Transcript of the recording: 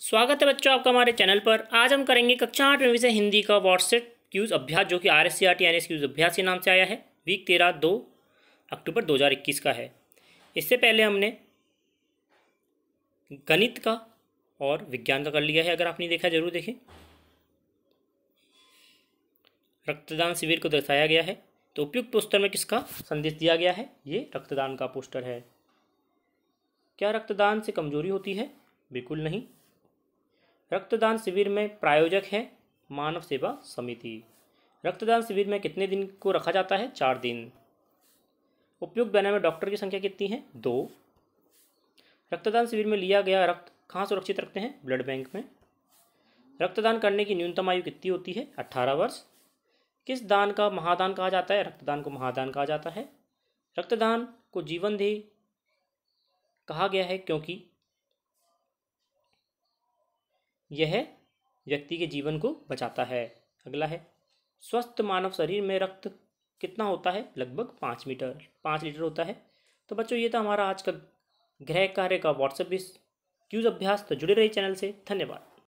स्वागत है बच्चों आपका हमारे चैनल पर। आज हम करेंगे कक्षा आठ में विषय हिंदी का व्हाट्सएप क्यूज अभ्यास, जो कि R S C R T N S cues अभ्यास के नाम से आया है। वीक तेरह दो अक्टूबर दो हज़ार इक्कीस का है। इससे पहले हमने गणित का और विज्ञान का कर लिया है, अगर आपने देखा ज़रूर देखें। रक्तदान शिविर को दर्शाया गया है। तो उपयुक्त पोस्टर में किसका संदेश दिया गया है? ये रक्तदान का पोस्टर है। क्या रक्तदान से कमज़ोरी होती है? बिल्कुल नहीं। रक्तदान शिविर में प्रायोजक है मानव सेवा समिति। रक्तदान शिविर में कितने दिन को रखा जाता है? चार दिन। उपयुक्त बैनर में डॉक्टर की संख्या कितनी है? दो। रक्तदान शिविर में लिया गया रक्त कहाँ सुरक्षित रखते हैं? ब्लड बैंक में। रक्तदान करने की न्यूनतम आयु कितनी होती है? अट्ठारह वर्ष। किस दान का महादान कहा जाता है? रक्तदान को महादान कहा जाता है। रक्तदान को जीवन दे कहा गया है क्योंकि यह व्यक्ति के जीवन को बचाता है। अगला है, स्वस्थ मानव शरीर में रक्त कितना होता है? लगभग पाँच मीटर, पाँच लीटर होता है। तो बच्चों, ये था हमारा आज का गृह कार्य का व्हाट्सएप क्यूज अभ्यास तो जुड़े रहे चैनल से। धन्यवाद।